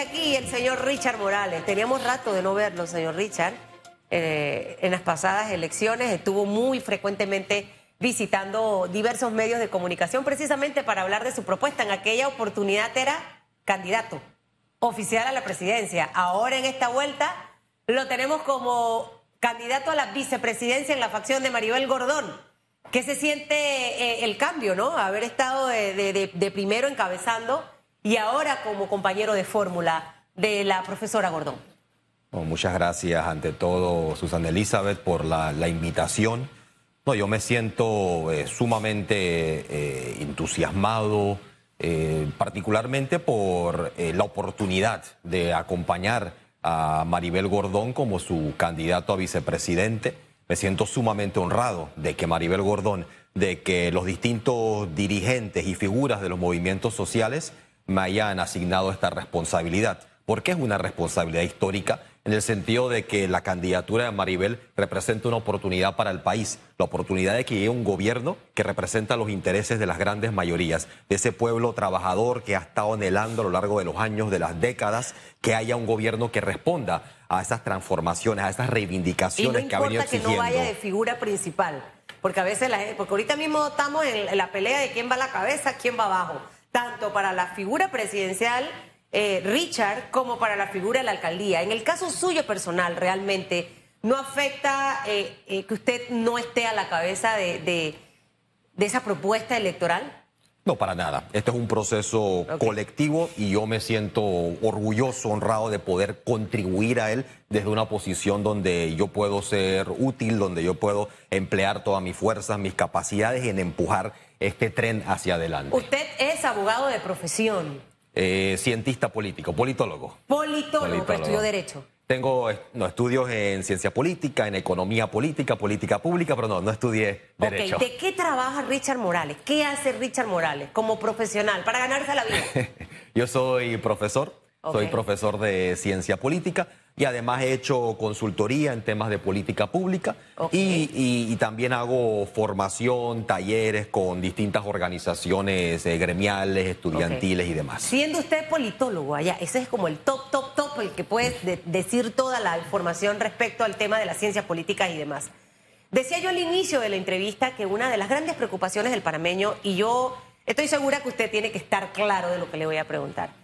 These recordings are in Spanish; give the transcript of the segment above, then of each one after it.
aquí el señor Richard Morales. Teníamos rato de no verlo, señor Richard. Eh, en las pasadas elecciones estuvo muy frecuentemente visitando diversos medios de comunicación precisamente para hablar de su propuesta. En aquella oportunidad era candidato oficial a la presidencia. Ahora en esta vuelta lo tenemos como candidato a la vicepresidencia en la facción de Maribel Gordón. ¿Qué se siente eh, el cambio, no? Haber estado de primero encabezando y ahora como compañero de fórmula de la profesora Gordón. muchas gracias ante todo, Susana Elizabeth, por la, invitación. No, yo me siento eh, sumamente eh, entusiasmado, eh, particularmente por la oportunidad de acompañar a Maribel Gordón como su candidato a vicepresidente. Me siento sumamente honrado de que Maribel Gordón, de que los distintos dirigentes y figuras de los movimientos sociales me hayan asignado esta responsabilidad. Porque es una responsabilidad histórica en el sentido de que la candidatura de Maribel representa una oportunidad para el país, la oportunidad de que llegue un gobierno que representa los intereses de las grandes mayorías, de ese pueblo trabajador que ha estado anhelando a lo largo de los años, de las décadas, que haya un gobierno que responda a esas transformaciones, a esas reivindicaciones que ha venido exigiendo. que no vaya de figura principal, porque a veces la porque ahorita mismo estamos en la pelea de quién va a la cabeza, quién va abajo tanto para la figura presidencial, eh, Richard, como para la figura de la alcaldía. En el caso suyo personal, realmente, ¿no afecta eh, eh, que usted no esté a la cabeza de, esa propuesta electoral? No, para nada. Este es un proceso colectivo y yo me siento orgulloso, honrado de poder contribuir a él desde una posición donde yo puedo ser útil, donde yo puedo emplear todas mis fuerzas, mis capacidades en empujar este tren hacia adelante. Usted es abogado de profesión. Eh, cientista político, politólogo. Politólogo, pero estudió Derecho. Tengo no, estudios en ciencia política, en economía política, política pública, pero no, no estudié Derecho. ¿De qué trabaja Richard Morales? ¿Qué hace Richard Morales como profesional para ganarse la vida? Yo soy profesor, soy profesor de ciencia política y además he hecho consultoría en temas de política pública y, también hago formación, talleres con distintas organizaciones eh, gremiales, estudiantiles y demás. Siendo usted politólogo allá, ese es como el top, top, top, el que puede decir toda la información respecto al tema de las ciencias políticas y demás. Decía yo al inicio de la entrevista que una de las grandes preocupaciones del panameño, y yo estoy segura que usted tiene que estar claro de lo que le voy a preguntar,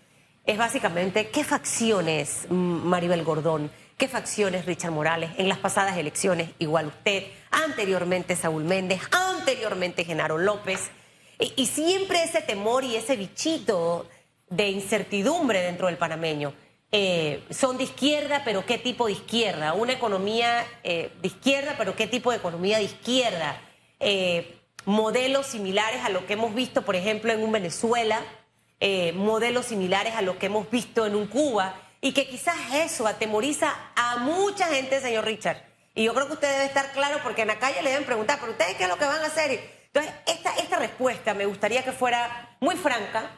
es básicamente qué facciones Maribel Gordón, qué facciones Richard Morales en las pasadas elecciones, igual usted, anteriormente Saúl Méndez, anteriormente Genaro López, y, siempre ese temor y ese bichito de incertidumbre dentro del panameño. Eh, son de izquierda, pero ¿qué tipo de izquierda? Una economía eh, de izquierda, pero ¿qué tipo de economía de izquierda? Eh, modelos similares a lo que hemos visto, por ejemplo, en un Venezuela, eh, modelos similares a lo que hemos visto en un Cuba y que quizás eso atemoriza a mucha gente, señor Richard. Y yo creo que usted debe estar claro porque en la calle le deben preguntar, pero ustedes qué es lo que van a hacer. Entonces, esta, esta respuesta me gustaría que fuera muy franca,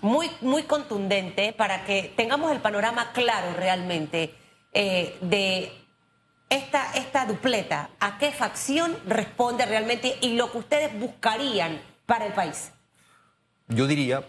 muy, muy contundente, para que tengamos el panorama claro realmente eh, de esta, esta dupleta, a qué facción responde realmente y lo que ustedes buscarían para el país. Yo diría,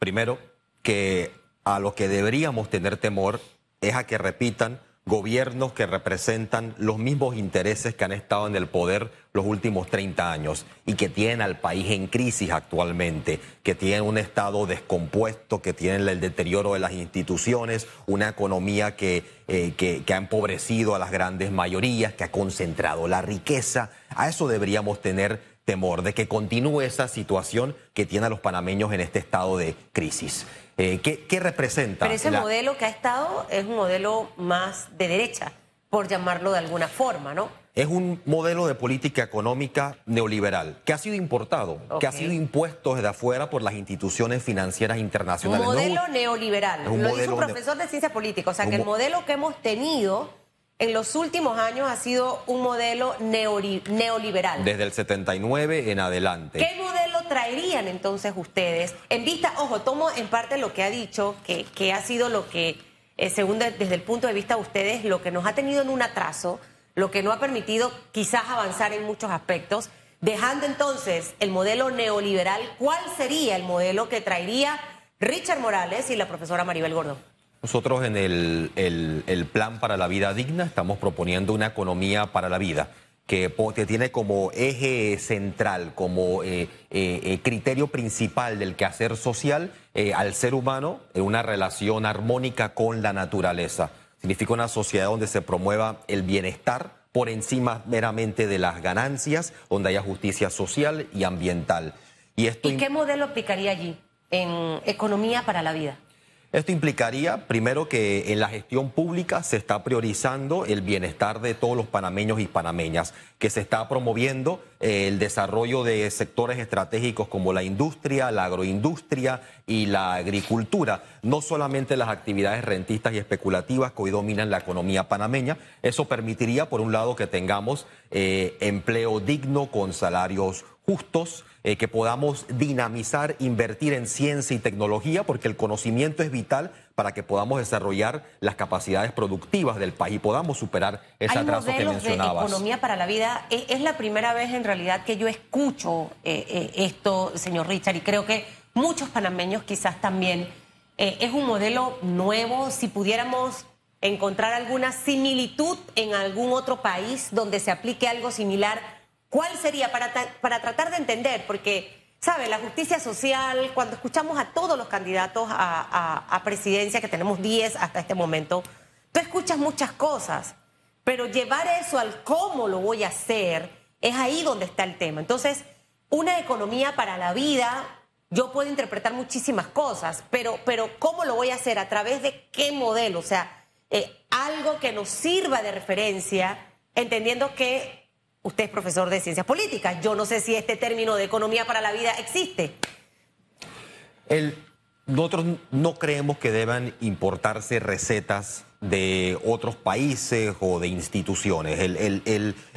Primero, que a lo que deberíamos tener temor es a que repitan gobiernos que representan los mismos intereses que han estado en el poder los últimos 30 años y que tienen al país en crisis actualmente, que tienen un Estado descompuesto, que tienen el deterioro de las instituciones, una economía que, eh, que, que ha empobrecido a las grandes mayorías, que ha concentrado la riqueza. A eso deberíamos tener temor de que continúe esa situación que tiene a los panameños en este estado de crisis. Eh, ¿qué, representa? Pero ese modelo que ha estado es un modelo más de derecha, por llamarlo de alguna forma, ¿no? Es un modelo de política económica neoliberal que ha sido importado, que ha sido impuesto desde afuera por las instituciones financieras internacionales. Un modelo neoliberal. Lo dice un profesor de ciencia política. O sea, que el modelo que hemos tenido en los últimos años ha sido un modelo neoliberal. Desde el 79 en adelante. ¿Qué modelo traerían entonces ustedes? En vista, ojo, tomo en parte lo que ha dicho, que, que ha sido lo que, eh, según desde el punto de vista de ustedes, lo que nos ha tenido en un atraso, lo que no ha permitido quizás avanzar en muchos aspectos. Dejando entonces el modelo neoliberal, ¿cuál sería el modelo que traería Richard Morales y la profesora Maribel Gordón? Nosotros en el, el, plan para la vida digna estamos proponiendo una economía para la vida que, tiene como eje central, como eh, eh, eh, criterio principal del quehacer social al ser humano una relación armónica con la naturaleza. Significa una sociedad donde se promueva el bienestar por encima meramente de las ganancias, donde haya justicia social y ambiental. ¿Y, esto ¿Y qué modelo aplicaría allí en economía para la vida? Esto implicaría, primero, que en la gestión pública se está priorizando el bienestar de todos los panameños y panameñas, que se está promoviendo eh, el desarrollo de sectores estratégicos como la industria, la agroindustria y la agricultura, no solamente las actividades rentistas y especulativas que hoy dominan la economía panameña. Eso permitiría, por un lado, que tengamos eh, empleo digno con salarios justos, eh, que podamos dinamizar, invertir en ciencia y tecnología, porque el conocimiento es vital para que podamos desarrollar las capacidades productivas del país y podamos superar ese atraso que mencionabas. De economía para la vida. E, es la primera vez en realidad que yo escucho eh, eh, esto, señor Richard, y creo que muchos panameños quizás también. es un modelo nuevo. Si pudiéramos encontrar alguna similitud en algún otro país donde se aplique algo similar ¿Cuál sería para, para tratar de entender? Porque, ¿sabe? La justicia social, cuando escuchamos a todos los candidatos a, presidencia, que tenemos 10 hasta este momento, tú escuchas muchas cosas, pero llevar eso al cómo lo voy a hacer es ahí donde está el tema. Entonces, una economía para la vida, yo puedo interpretar muchísimas cosas, pero, pero ¿cómo lo voy a hacer? ¿A través de qué modelo? O sea, eh, algo que nos sirva de referencia, entendiendo que Usted es profesor de ciencias políticas. Yo no sé si este término de economía para la vida existe. nosotros no creemos que deban importarse recetas de otros países o de instituciones.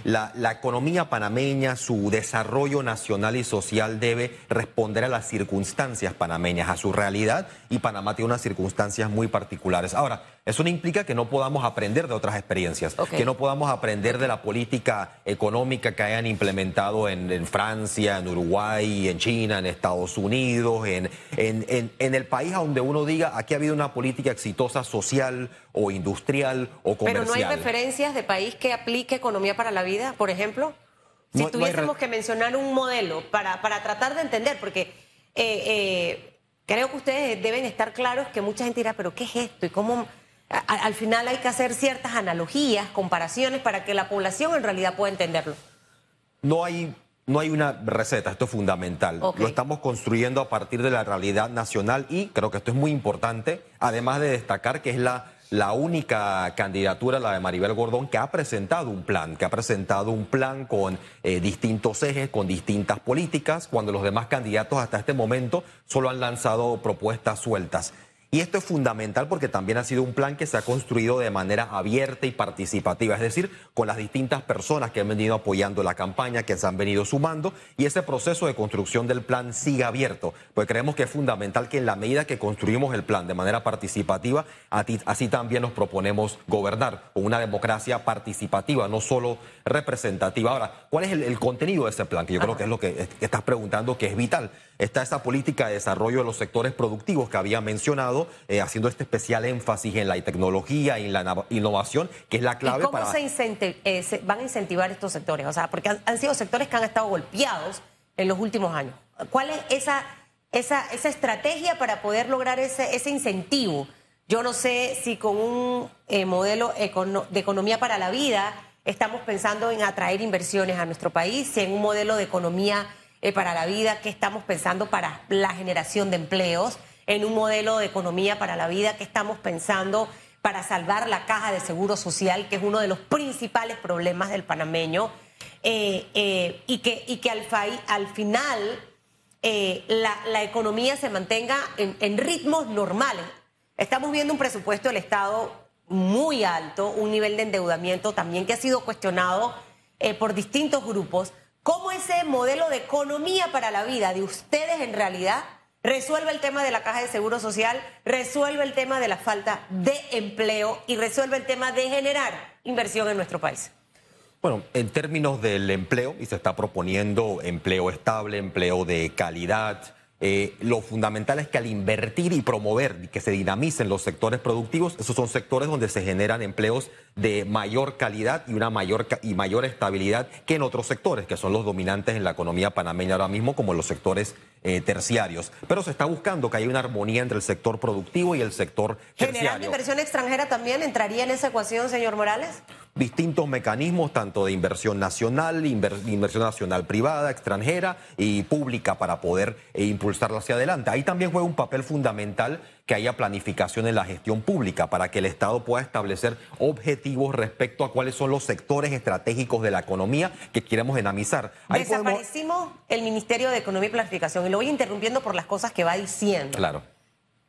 la, la, economía panameña, su desarrollo nacional y social debe responder a las circunstancias panameñas, a su realidad, y Panamá tiene unas circunstancias muy particulares. Ahora, eso no implica que no podamos aprender de otras experiencias, que no podamos aprender de la política económica que hayan implementado en, Francia, en Uruguay, en China, en Estados Unidos, en, en, en, el país donde uno diga aquí ha habido una política exitosa social o industrial o comercial. Pero no hay referencias de país que aplique economía para la vida, por ejemplo. Si tuviésemos que mencionar un modelo para, para tratar de entender, porque eh, eh, creo que ustedes deben estar claros que mucha gente dirá, pero ¿qué es esto? ¿Y cómo...? Al final hay que hacer ciertas analogías, comparaciones para que la población en realidad pueda entenderlo. No hay, no hay una receta, esto es fundamental. Lo estamos construyendo a partir de la realidad nacional y creo que esto es muy importante, además de destacar que es la, la única candidatura, la de Maribel Gordón, que ha presentado un plan, que ha presentado un plan con eh, distintos ejes, con distintas políticas, cuando los demás candidatos hasta este momento solo han lanzado propuestas sueltas. Y esto es fundamental porque también ha sido un plan que se ha construido de manera abierta y participativa, es decir, con las distintas personas que han venido apoyando la campaña, que se han venido sumando, y ese proceso de construcción del plan sigue abierto, pues creemos que es fundamental que en la medida que construimos el plan de manera participativa, así también nos proponemos gobernar con una democracia participativa, no solo representativa. Ahora, ¿cuál es el, contenido de ese plan? Que yo creo que es lo que estás preguntando, que es vital. Está esa política de desarrollo de los sectores productivos que había mencionado, eh, haciendo este especial énfasis en la tecnología y en la innovación, que es la clave ¿Y cómo se, eh, van a incentivar estos sectores? O sea, porque han, sido sectores que han estado golpeados en los últimos años. ¿Cuál es esa, esa, esa estrategia para poder lograr ese, ese incentivo? Yo no sé si con un eh, modelo de economía para la vida estamos pensando en atraer inversiones a nuestro país, si en un modelo de economía para la vida que estamos pensando para la generación de empleos en un modelo de economía para la vida que estamos pensando para salvar la caja de seguro social, que es uno de los principales problemas del panameño, eh, eh, y que, y que al, al final eh, la, economía se mantenga en, en ritmos normales. Estamos viendo un presupuesto del Estado muy alto, un nivel de endeudamiento también que ha sido cuestionado por distintos grupos. ¿Cómo ese modelo de economía para la vida de ustedes en realidad resuelve el tema de la caja de seguro social, resuelve el tema de la falta de empleo y resuelve el tema de generar inversión en nuestro país. Bueno, en términos del empleo, y se está proponiendo empleo estable, empleo de calidad, eh, lo fundamental es que al invertir y promover y que se dinamicen los sectores productivos, esos son sectores donde se generan empleos de mayor calidad y una mayor y mayor estabilidad que en otros sectores que son los dominantes en la economía panameña ahora mismo, como los sectores eh, terciarios. Pero se está buscando que haya una armonía entre el sector productivo y el sector terciario. ¿Generando inversión extranjera también entraría en esa ecuación, señor Morales? distintos mecanismos, tanto de inversión nacional, inversión nacional privada, extranjera y pública para poder eh, impulsarla hacia adelante. Ahí también juega un papel fundamental que haya planificación en la gestión pública para que el Estado pueda establecer objetivos respecto a cuáles son los sectores estratégicos de la economía que queremos dinamizar. Desaparecimos el Ministerio de Economía y Planificación y lo voy interrumpiendo por las cosas que va diciendo. Claro.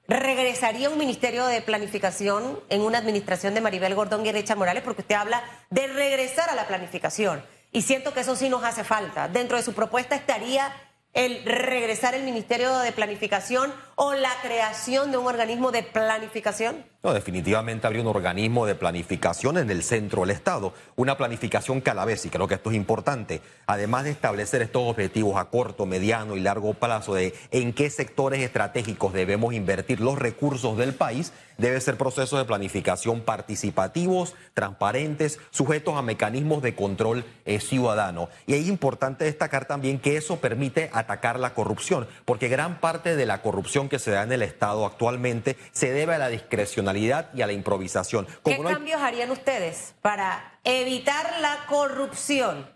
¿Regresaría un ministerio de planificación en una administración de Maribel Gordón y Richard Morales? Porque usted habla de regresar a la planificación. Y siento que eso sí nos hace falta. Dentro de su propuesta estaría el regresar el Ministerio de Planificación o la creación de un organismo de planificación? No, definitivamente habría un organismo de planificación en el centro del Estado, una planificación que a la vez, y creo que esto es importante, además de establecer estos objetivos a corto, mediano y largo plazo de en qué sectores estratégicos debemos invertir los recursos del país, debe ser procesos de planificación participativos, transparentes, sujetos a mecanismos de control eh, ciudadano. Y es importante destacar también que eso permite atacar la corrupción, porque gran parte de la corrupción que se da en el Estado actualmente se debe a la discrecionalidad y a la improvisación. ¿Qué cambios harían ustedes para evitar la corrupción?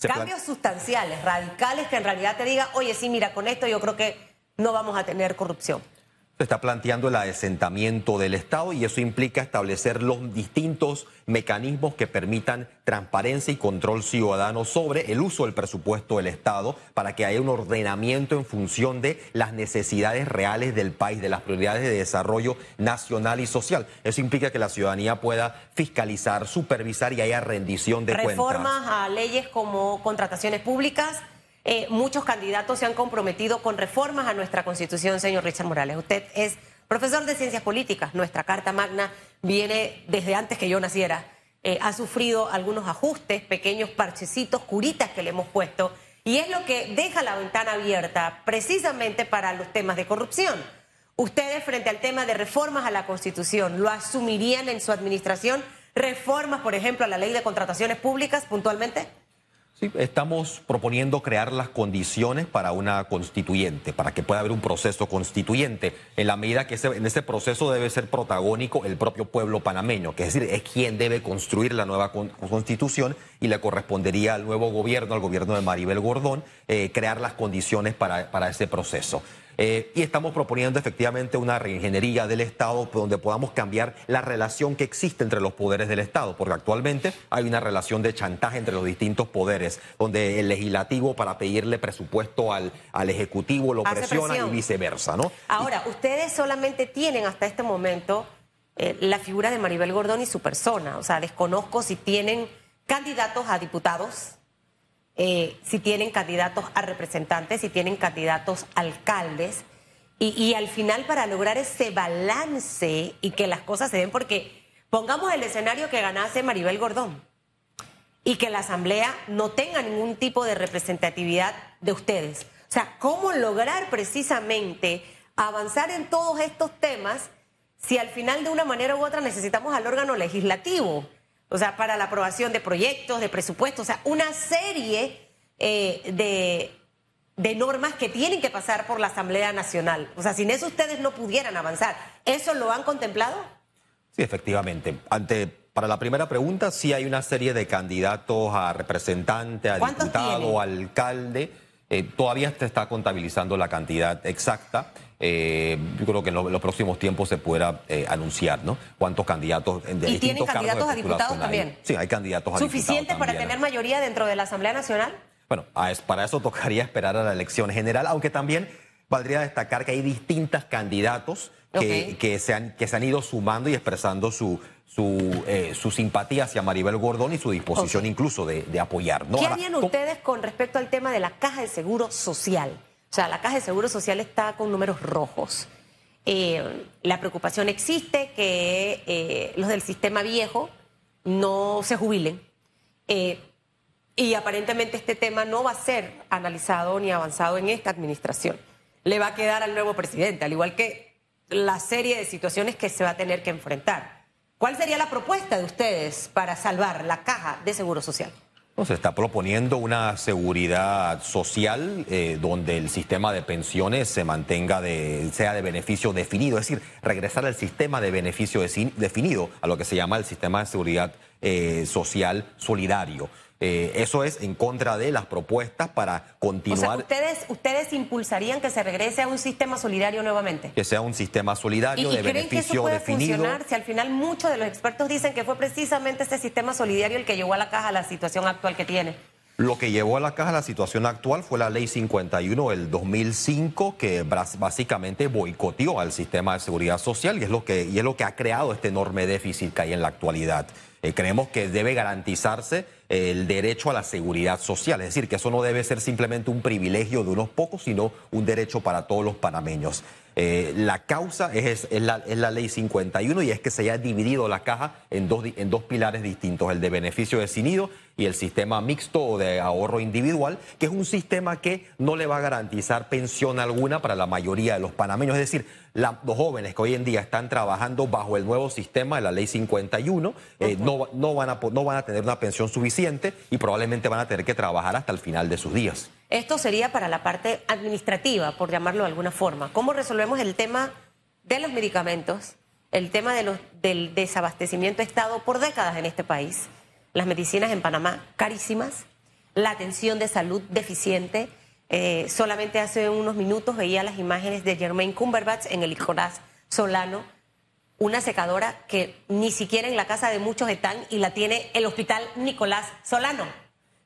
Cambios sustanciales, radicales, que en realidad te diga, oye, sí, mira, con esto yo creo que no vamos a tener corrupción. Se está planteando el asentamiento del Estado y eso implica establecer los distintos mecanismos que permitan transparencia y control ciudadano sobre el uso del presupuesto del Estado para que haya un ordenamiento en función de las necesidades reales del país, de las prioridades de desarrollo nacional y social. Eso implica que la ciudadanía pueda fiscalizar, supervisar y haya rendición de cuentas. Reformas a leyes como contrataciones públicas eh, muchos candidatos se han comprometido con reformas a nuestra constitución, señor Richard Morales. Usted es profesor de ciencias políticas. Nuestra Carta Magna viene desde antes que yo naciera. Eh, ha sufrido algunos ajustes, pequeños parchecitos, curitas que le hemos puesto. Y es lo que deja la ventana abierta precisamente para los temas de corrupción. Ustedes, frente al tema de reformas a la Constitución, ¿lo asumirían en su administración? ¿Reformas, por ejemplo, a la ley de contrataciones públicas puntualmente? Estamos proponiendo crear las condiciones para una constituyente, para que pueda haber un proceso constituyente, en la medida que en ese proceso debe ser protagónico el propio pueblo panameño, que es decir, es quien debe construir la nueva constitución y le correspondería al nuevo gobierno, al gobierno de Maribel Gordón, eh, crear las condiciones para ese proceso. Eh, y estamos proponiendo efectivamente una reingeniería del Estado donde podamos cambiar la relación que existe entre los poderes del Estado, porque actualmente hay una relación de chantaje entre los distintos poderes, donde el legislativo para pedirle presupuesto al, al Ejecutivo lo presiona y viceversa, ¿no? Ahora, ustedes solamente tienen hasta este momento eh, la figura de Maribel Gordón y su persona, o sea, desconozco si tienen candidatos a diputados eh, si tienen candidatos a representantes, si tienen candidatos a alcaldes. Y, al final para lograr ese balance y que las cosas se den, porque pongamos el escenario que ganase Maribel Gordón y que la Asamblea no tenga ningún tipo de representatividad de ustedes. O sea, ¿cómo lograr precisamente avanzar en todos estos temas si al final de una manera u otra necesitamos al órgano legislativo? O sea, para la aprobación de proyectos, de presupuestos, o sea, una serie eh, de, de normas que tienen que pasar por la Asamblea Nacional. O sea, sin eso ustedes no pudieran avanzar. ¿Eso lo han contemplado? Sí, efectivamente. Ante, para la primera pregunta, sí hay una serie de candidatos a representante, a diputado, a alcalde. Eh, todavía se está contabilizando la cantidad exacta. Eh, yo creo que en, los próximos tiempos se pueda eh, anunciar, ¿no? Cuántos candidatos en ¿Y tienen candidatos a diputados también? Sí, hay candidatos a ¿Suficiente para tener mayoría dentro de la Asamblea Nacional? Bueno, para eso tocaría esperar a la elección general, aunque también valdría destacar que hay distintos candidatos que, se han, que se han ido sumando y expresando su, su, eh, su simpatía hacia Maribel Gordón y su disposición incluso de, apoyar. ¿Qué harían ustedes con respecto al tema de la caja de seguro social? O sea, la caja de seguro social está con números rojos. Eh, la preocupación existe que eh, los del sistema viejo no se jubilen. y aparentemente este tema no va a ser analizado ni avanzado en esta administración. le va a quedar al nuevo presidente, al igual que la serie de situaciones que se va a tener que enfrentar. ¿Cuál sería la propuesta de ustedes para salvar la caja de seguro social? Se está proponiendo una seguridad social eh, donde el sistema de pensiones se mantenga de, sea de beneficio definido, es decir, regresar al sistema de beneficio definido, a lo que se llama el sistema de seguridad eh, social solidario. Eh, eso es en contra de las propuestas para continuar. ¿ustedes, ¿ustedes impulsarían que se regrese a un sistema solidario nuevamente? Que sea un sistema solidario de beneficio que eso puede definido. Funcionar si al final muchos de los expertos dicen que fue precisamente ese sistema solidario el que llevó a la caja a la situación actual que tiene? Lo que llevó a la caja a la situación actual fue la ley 51 del 2005 que básicamente boicoteó al sistema de seguridad social y es lo que, y es lo que ha creado este enorme déficit que hay en la actualidad. Eh, creemos que debe garantizarse el derecho a la seguridad social, es decir, que eso no debe ser simplemente un privilegio de unos pocos, sino un derecho para todos los panameños. Eh, la causa es, la, ley 51 y es que se haya dividido la caja en dos, en dos pilares distintos, el de beneficio decidido y el sistema mixto de ahorro individual, que es un sistema que no le va a garantizar pensión alguna para la mayoría de los panameños. Es decir, los jóvenes que hoy en día están trabajando bajo el nuevo sistema de la ley 51 eh, no, no, van a, no van a tener una pensión suficiente y probablemente van a tener que trabajar hasta el final de sus días. Esto sería para la parte administrativa, por llamarlo de alguna forma. ¿Cómo resolvemos el tema de los medicamentos, el tema del desabastecimiento Estado por décadas en este país? Las medicinas en Panamá carísimas, la atención de salud deficiente. Eh, solamente hace unos minutos veía las imágenes de Germain Cumberbatch en el Nicolás Solano, una secadora que ni siquiera en la casa de muchos están y la tiene el hospital Nicolás Solano.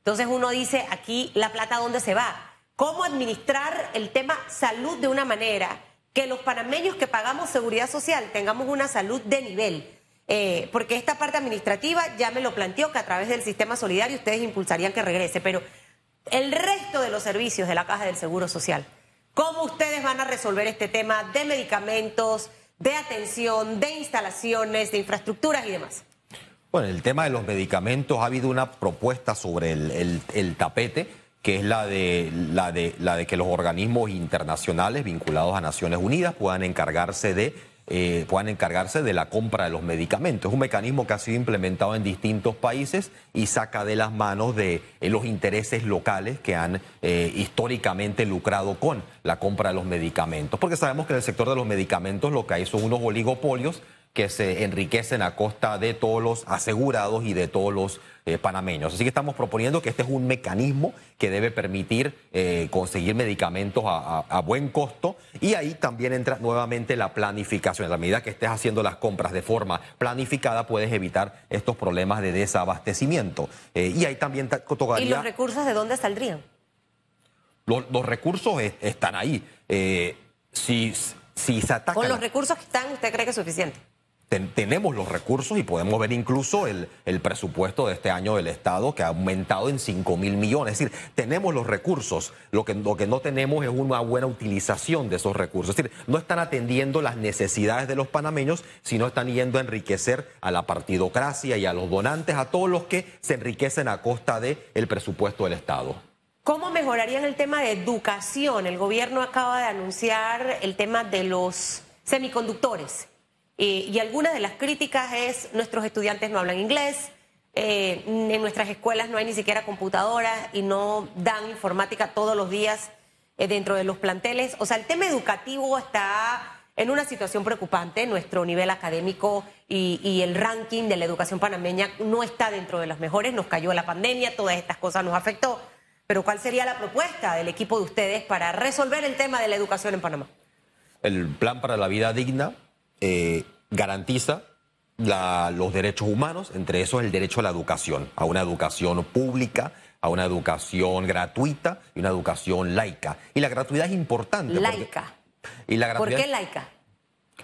Entonces uno dice, aquí la plata, ¿dónde se va? ¿Cómo administrar el tema salud de una manera que los panameños que pagamos seguridad social tengamos una salud de nivel? Eh, porque esta parte administrativa ya me lo planteó que a través del sistema solidario ustedes impulsarían que regrese, pero el resto de los servicios de la Caja del Seguro Social, ¿cómo ustedes van a resolver este tema de medicamentos, de atención, de instalaciones, de infraestructuras y demás? Bueno, el tema de los medicamentos ha habido una propuesta sobre el, tapete que es la de, la, de, la de que los organismos internacionales vinculados a Naciones Unidas puedan encargarse de eh, puedan encargarse de la compra de los medicamentos. Es un mecanismo que ha sido implementado en distintos países y saca de las manos de eh, los intereses locales que han eh, históricamente lucrado con la compra de los medicamentos. Porque sabemos que en el sector de los medicamentos lo que hay son unos oligopolios que se enriquecen a costa de todos los asegurados y de todos los eh, panameños. Así que estamos proponiendo que este es un mecanismo que debe permitir eh, conseguir medicamentos a, buen costo y ahí también entra nuevamente la planificación. En la medida que estés haciendo las compras de forma planificada puedes evitar estos problemas de desabastecimiento. Eh, y ahí también tocaría... ¿Y los recursos de dónde saldrían? Los, recursos están ahí. si, si se ataca... Con los recursos que están, ¿usted cree que es suficiente? Tenemos los recursos y podemos ver incluso el, presupuesto de este año del Estado que ha aumentado en 5 mil millones. Es decir, tenemos los recursos, lo que, lo que no tenemos es una buena utilización de esos recursos. Es decir, no están atendiendo las necesidades de los panameños, sino están yendo a enriquecer a la partidocracia y a los donantes, a todos los que se enriquecen a costa del el presupuesto del Estado. ¿Cómo mejorarían el tema de educación? El gobierno acaba de anunciar el tema de los semiconductores eh, y algunas de las críticas es nuestros estudiantes no hablan inglés, eh, en nuestras escuelas no hay ni siquiera computadoras y no dan informática todos los días eh, dentro de los planteles. O sea, el tema educativo está en una situación preocupante. Nuestro nivel académico y, y, el ranking de la educación panameña no está dentro de los mejores. Nos cayó la pandemia, todas estas cosas nos afectó. Pero ¿cuál sería la propuesta del equipo de ustedes para resolver el tema de la educación en Panamá? El plan para la vida digna eh, garantiza los derechos humanos, entre esos el derecho a la educación, a una educación pública, a una educación gratuita y una educación laica. Y la gratuidad es importante. Laica. y la ¿Por qué laica?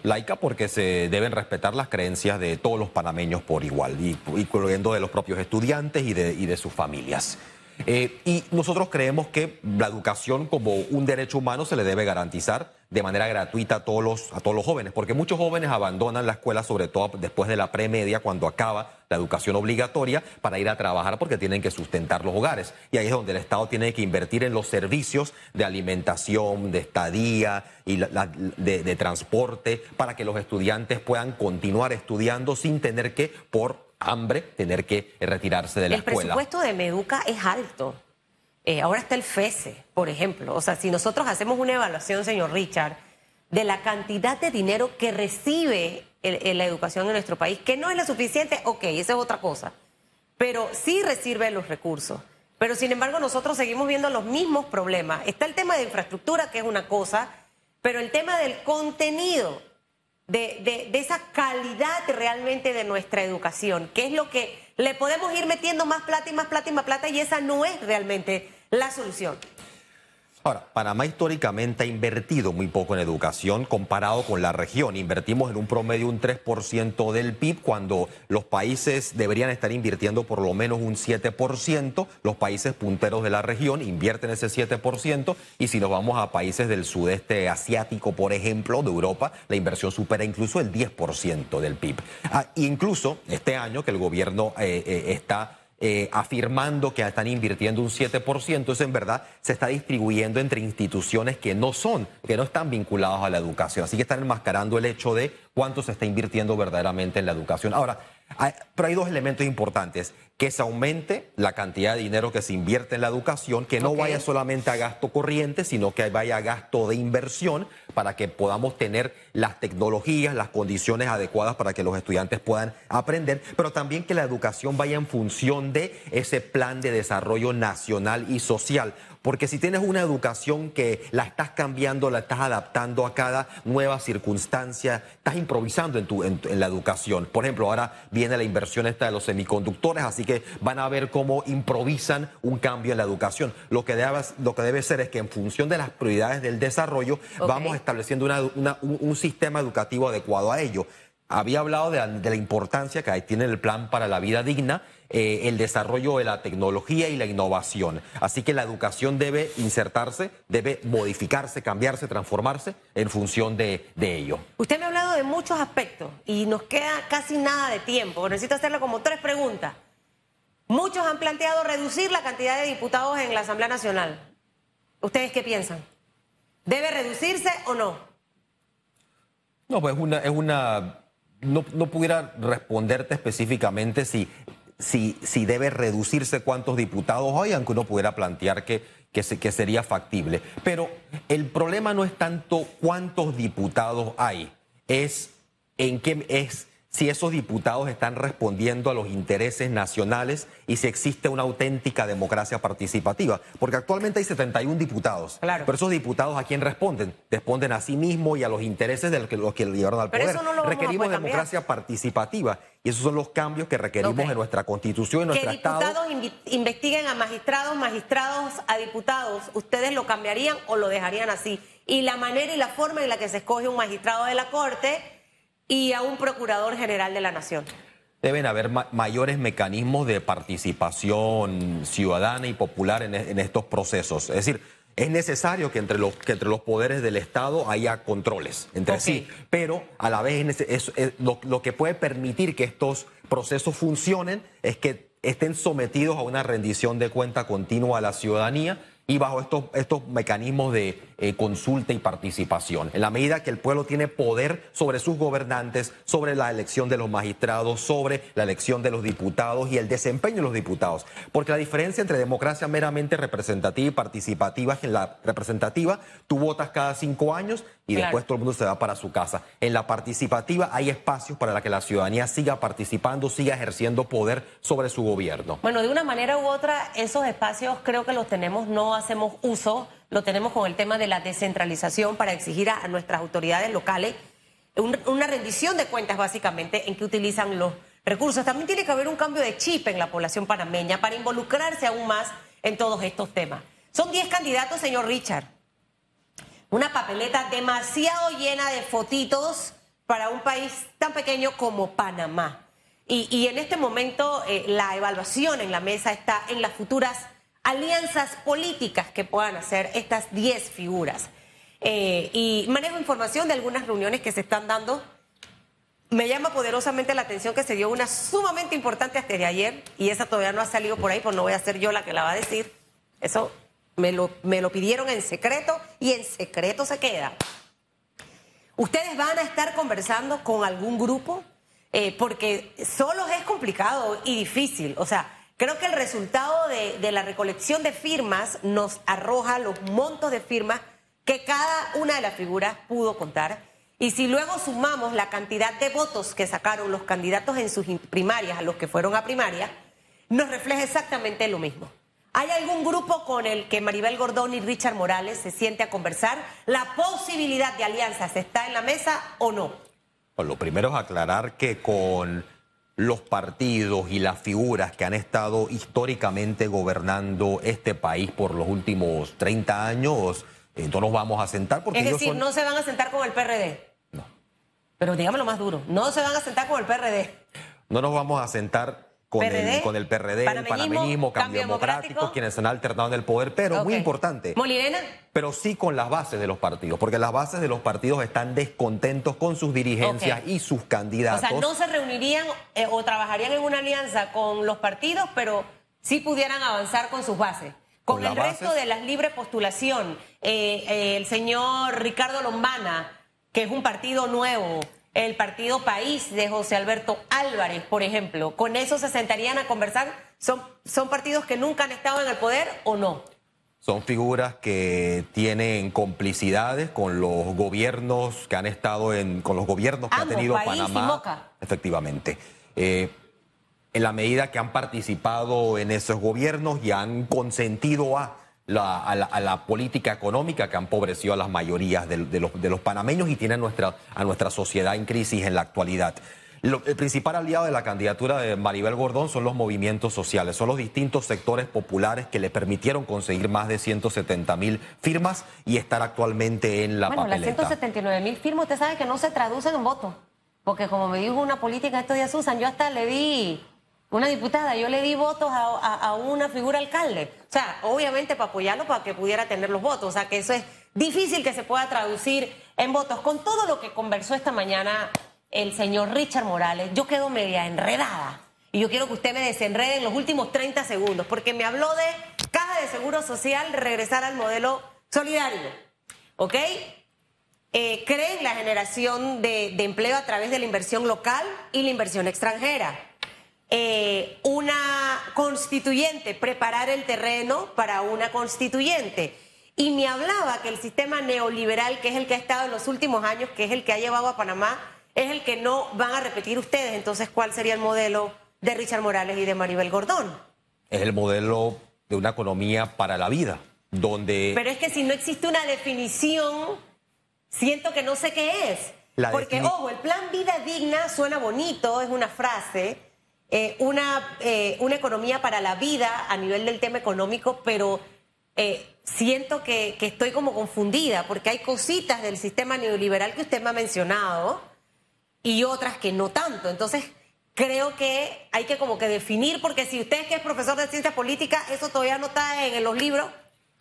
Laica porque se deben respetar las creencias de todos los panameños por igual, incluyendo de los propios estudiantes y de, y de sus familias. Eh, y nosotros creemos que la educación como un derecho humano se le debe garantizar de manera gratuita a todos los, a todos los jóvenes, porque muchos jóvenes abandonan la escuela, sobre todo después de la premedia, cuando acaba la educación obligatoria, para ir a trabajar porque tienen que sustentar los hogares. Y ahí es donde el Estado tiene que invertir en los servicios de alimentación, de estadía y de, de transporte, para que los estudiantes puedan continuar estudiando sin tener que, por hambre, tener que retirarse de la escuela. El presupuesto de Meduca es alto. Eh, ahora está el FESE, por ejemplo. O sea, si nosotros hacemos una evaluación, señor Richard, de la cantidad de dinero que recibe la educación en nuestro país, que no es la suficiente, ok, esa es otra cosa. Pero sí recibe los recursos. Pero sin embargo, nosotros seguimos viendo los mismos problemas. Está el tema de infraestructura, que es una cosa, pero el tema del contenido, de, de esa calidad realmente de nuestra educación, que es lo que le podemos ir metiendo más plata y más plata y más plata, y esa no es realmente la solución. Ahora, Panamá históricamente ha invertido muy poco en educación comparado con la región. Invertimos en un promedio un 3% del PIB cuando los países deberían estar invirtiendo por lo menos un 7%. Los países punteros de la región invierten ese 7% y si nos vamos a países del sudeste asiático, por ejemplo, de Europa, la inversión supera incluso el 10% del PIB. Ah, incluso este año que el gobierno eh, eh, está eh, afirmando que están invirtiendo un 7%, eso en verdad se está distribuyendo entre instituciones que no son, que no están vinculadas a la educación. Así que están enmascarando el hecho de cuánto se está invirtiendo verdaderamente en la educación. Ahora, pero hay dos elementos importantes que se aumente la cantidad de dinero que se invierte en la educación, que no vaya solamente a gasto corriente, sino que vaya a gasto de inversión para que podamos tener las tecnologías, las condiciones adecuadas para que los estudiantes puedan aprender, pero también que la educación vaya en función de ese plan de desarrollo nacional y social. Porque si tienes una educación que la estás cambiando, la estás adaptando a cada nueva circunstancia, estás improvisando en, tu, en, la educación. Por ejemplo, ahora viene la inversión esta de los semiconductores, así que van a ver cómo improvisan un cambio en la educación. Lo que debe, lo que debe ser es que en función de las prioridades del desarrollo, vamos estableciendo un, sistema educativo adecuado a ello. Había hablado de, de la importancia que tiene el plan para la vida digna eh, el desarrollo de la tecnología y la innovación. Así que la educación debe insertarse, debe modificarse, cambiarse, transformarse en función de, ello. Usted me ha hablado de muchos aspectos y nos queda casi nada de tiempo. Necesito hacerle como tres preguntas. Muchos han planteado reducir la cantidad de diputados en la Asamblea Nacional. ¿Ustedes qué piensan? ¿Debe reducirse o no? No, pues una, es una no, no, pudiera responderte específicamente si si, si debe reducirse cuántos diputados hay, aunque uno pudiera plantear que, que, que sería factible. Pero el problema no es tanto cuántos diputados hay, es en qué es si esos diputados están respondiendo a los intereses nacionales y si existe una auténtica democracia participativa. Porque actualmente hay 71 diputados. Claro. Pero esos diputados a quién responden? Responden a sí mismos y a los intereses de los que, los que llevaron al poder. Requerimos democracia participativa y esos son los cambios que requerimos en nuestra constitución, en nuestro Estado. Que diputados investiguen a magistrados, magistrados a diputados, ¿ustedes lo cambiarían o lo dejarían así? Y la manera y la forma en la que se escoge un magistrado de la Corte y a un procurador general de la Nación. Deben haber mayores mecanismos de participación ciudadana y popular en, e, estos procesos. Es decir, es necesario que entre los, que entre los poderes del Estado haya controles entre sí, pero a la vez es, lo, lo que puede permitir que estos procesos funcionen es que estén sometidos a una rendición de cuenta continua a la ciudadanía y bajo estos, estos mecanismos de eh, consulta y participación. En la medida que el pueblo tiene poder sobre sus gobernantes, sobre la elección de los magistrados, sobre la elección de los diputados y el desempeño de los diputados. Porque la diferencia entre democracia meramente representativa y participativa es que en la representativa tú votas cada cinco años y después todo el mundo se va para su casa. En la participativa hay espacios para que la ciudadanía siga participando, siga ejerciendo poder sobre su gobierno. Bueno, de una manera u otra, esos espacios creo que los tenemos no hacemos uso, lo tenemos con el tema de la descentralización para exigir a, nuestras autoridades locales una rendición de cuentas básicamente en que utilizan los recursos. También tiene que haber un cambio de chip en la población panameña para involucrarse aún más en todos estos temas. Son 10 candidatos, señor Richard. Una papeleta demasiado llena de fotitos para un país tan pequeño como Panamá. Y, en este momento eh, la evaluación en la mesa está en las futuras alianzas políticas que puedan hacer estas 10 figuras. Eh, y manejo información de algunas reuniones que se están dando. Me llama poderosamente la atención que se dio una sumamente importante hasta de ayer y esa todavía no ha salido por ahí, pues no voy a ser yo la que la va a decir. Eso me lo, me lo pidieron en secreto y en secreto se queda. ¿Ustedes van a estar conversando con algún grupo? Eh, porque solos es complicado y difícil. O sea, creo que el resultado de, la recolección de firmas nos arroja los montos de firmas que cada una de las figuras pudo contar. Y si luego sumamos la cantidad de votos que sacaron los candidatos en sus primarias a los que fueron a primaria, nos refleja exactamente lo mismo. ¿Hay algún grupo con el que Maribel Gordón y Richard Morales se siente a conversar? ¿La posibilidad de alianzas está en la mesa o no? Pues lo primero es aclarar que con los partidos y las figuras que han estado históricamente gobernando este país por los últimos 30 años, entonces nos vamos a sentar porque Es ellos decir, son- no se van a sentar con el PRD. No. Pero dígame más duro, no se van a sentar con el PRD. No nos vamos a sentar con, PRD, el, con el PRD, el panameñismo, Cambio Democrático, Democrático. quienes han alternado en el poder, pero muy importante, ¿Molinena? pero sí con las bases de los partidos, porque las bases de los partidos están descontentos con sus dirigencias y sus O candidatos. sea, no se reunirían eh, o trabajarían en una alianza con los partidos, pero sí pudieran avanzar con sus bases. Con, Con el resto bases. de las libre postulación, eh, eh, el señor Ricardo Lombana, que es un partido nuevo, el partido País de José Alberto Álvarez, por ejemplo, ¿con eso se sentarían a conversar? ¿Son, ¿Son partidos que nunca han estado en el poder o no? Son figuras que tienen complicidades con los gobiernos que han estado en, con los gobiernos que Ambos, ha tenido País y Panamá. Moca. Efectivamente. Eh, en la medida que han participado en esos gobiernos y han consentido a la, a la- a la política económica que ha empobrecido a las mayorías de, de los, de los panameños y tiene a nuestra, a nuestra sociedad en crisis en la actualidad. Lo- el principal aliado de la candidatura de Maribel Gordón son los movimientos sociales, son los distintos sectores populares que le permitieron conseguir más de 170 mil firmas y estar actualmente en la bueno, las papeleta. 179 mil firmas, usted sabe que no se traducen en votos. Porque como me dijo una política estos días, Susan, yo hasta le di, una diputada, yo le di votos a, a- a una figura alcalde. O sea, obviamente para apoyarlo, para que pudiera tener los votos. O sea, que eso es difícil que se pueda traducir en votos. Con todo lo que conversó esta mañana el señor Richard Morales, yo quedo media enredada. Y yo quiero que usted me desenrede en los últimos 30 segundos, porque me habló de caja de seguro social, regresar al modelo solidario. ¿Ok? eh, cree en la generación de, de empleo a través de la inversión local y la inversión extranjera. Eh, una constituyente, preparar el terreno para una constituyente. Y me hablaba que el sistema neoliberal, que es el que ha estado en los últimos años, que es el que ha llevado a Panamá, es el que no van a repetir ustedes. Entonces, ¿cuál sería el modelo de Richard Morales y de Maribel Gordón? Es el modelo de una economía para la vida, donde... Pero es que si no existe una definición, siento que no sé qué es. La Porque, defini- ojo, el plan vida digna suena bonito, es una frase, eh, una, eh, una economía para la vida a nivel del tema económico, pero eh, siento que, que estoy como confundida, porque hay cositas del sistema neoliberal que usted me ha mencionado y otras que no tanto. Entonces, creo que hay que como que definir, porque si usted que es profesor de ciencia política, eso todavía no está en, los libros,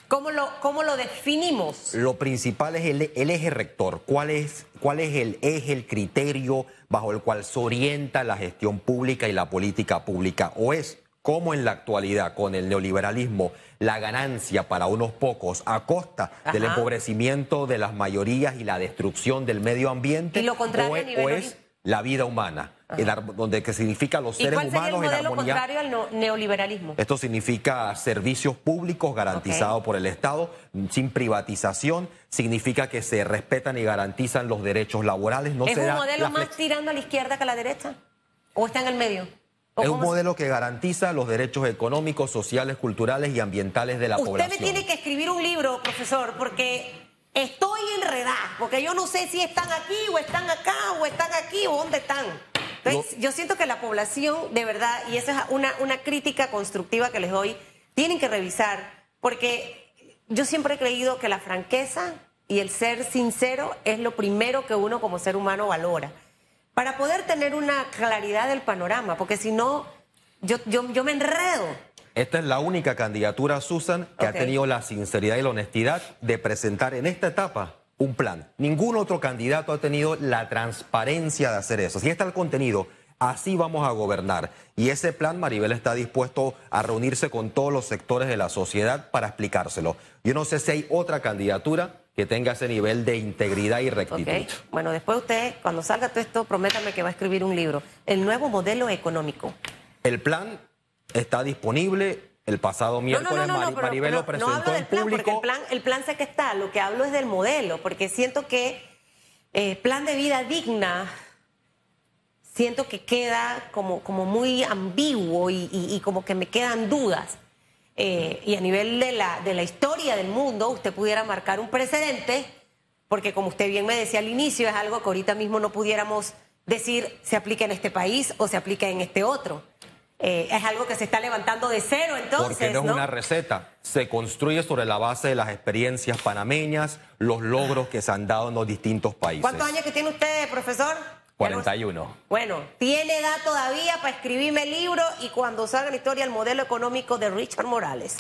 ¿cómo lo, cómo lo definimos? Lo principal es el, el eje rector. ¿Cuál es, ¿Cuál es el eje, el criterio bajo el cual se orienta la gestión pública y la política pública? ¿O es como en la actualidad con el neoliberalismo la ganancia para unos pocos a costa del empobrecimiento de las mayorías y la destrucción del medio ambiente? Y lo contrario ¿O a nivel o es la vida humana? El donde que significa los ¿Y seres cuál sería el humanos en modelo armonía. contrario al no- neoliberalismo? Esto significa servicios públicos garantizados por el Estado, sin privatización, significa que se respetan y garantizan los derechos laborales. No ¿Es un modelo más tirando a la izquierda que a la derecha? ¿O está en el medio? ¿O Es un se- modelo que garantiza los derechos económicos, sociales, culturales y ambientales de la Usted población. me tiene que escribir un libro, profesor, porque estoy enredada, porque yo no sé si están aquí o están acá o están aquí o dónde están. Entonces, yo siento que la población, de verdad, y esa es una, una crítica constructiva que les doy, tienen que revisar, porque yo siempre he creído que la franqueza y el ser sincero es lo primero que uno como ser humano valora, para poder tener una claridad del panorama, porque si no, yo, yo, yo me enredo. Esta es la única candidatura, Susan, que ha tenido la sinceridad y la honestidad de presentar en esta etapa un plan. Ningún otro candidato ha tenido la transparencia de hacer eso. Si está el contenido, así vamos a gobernar. Y ese plan, Maribel está dispuesto a reunirse con todos los sectores de la sociedad para explicárselo. Yo no sé si hay otra candidatura que tenga ese nivel de integridad y rectitud. Ok. Bueno, después usted, cuando salga todo esto, prométame que va a escribir un libro. El nuevo modelo económico. El plan está disponible. El pasado miércoles Mari- Maribel lo presentó no hablo del en plan, porque público. el plan, el plan sé que está. Lo que hablo es del modelo, porque siento que eh, plan de vida digna, siento que queda como, como muy ambiguo y, y- y como que me quedan dudas. Eh, y a nivel de la, de la historia del mundo, usted pudiera marcar un precedente, porque como usted bien me decía al inicio, es algo que ahorita mismo no pudiéramos decir se aplica en este país o se aplica en este otro. Eh, es algo que se está levantando de cero, entonces, Porque no es ¿no? una receta, se construye sobre la base de las experiencias panameñas, los logros que se han dado en los distintos países. ¿Cuántos años que tiene usted, profesor? Ya no- 41. Bueno, tiene edad todavía para escribirme el libro y cuando salga la historia el modelo económico de Richard Morales.